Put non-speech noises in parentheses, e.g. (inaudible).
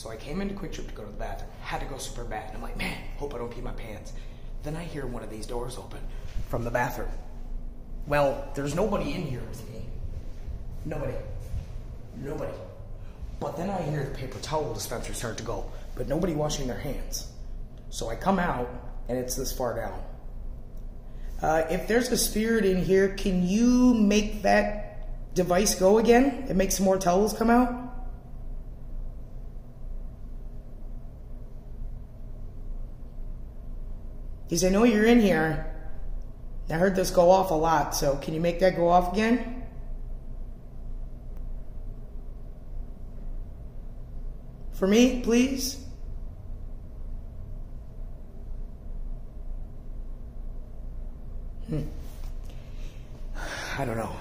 So I came into QuikTrip to go to the bathroom. Had to go super bad. And I'm like, man, hope I don't pee my pants. Then I hear one of these doors open from the bathroom. Well, there's nobody in here with me. Nobody. Nobody. But then I hear the paper towel dispenser start to go, but nobody washing their hands. So I come out, and it's this far down. Uh, if there's a spirit in here, can you make that device go again and make some more towels come out? Because I know you're in here. I heard this go off a lot, so can you make that go off again? For me, please? Hmm. (sighs) I don't know.